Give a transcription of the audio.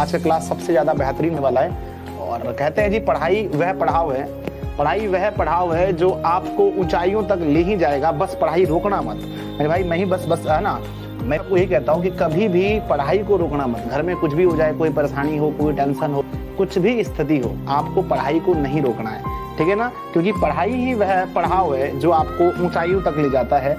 आज का क्लास सबसे ज़्यादा बेहतरीन होने वाला है। और कहते हैं जी, पढ़ाई वह पढ़ाव है। पढ़ाई वह पढ़ाव है जो आपको ऊंचाइयों तक ले ही जाएगा। बस पढ़ाई रोकना मत। मेरे भाई, मैं ही बस बस, है ना? मैं आपको यही कहता हूँ कि कभी भी पढ़ाई को रोकना मत। घर में कुछ भी हो जाए, कोई परेशानी हो, कोई टेंशन हो, कुछ भी स्थिति हो, आपको पढ़ाई को नहीं रोकना है। ठीक है ना? क्योंकि पढ़ाई ही वह पढ़ाव है जो आपको ऊंचाइयों तक ले जाता है।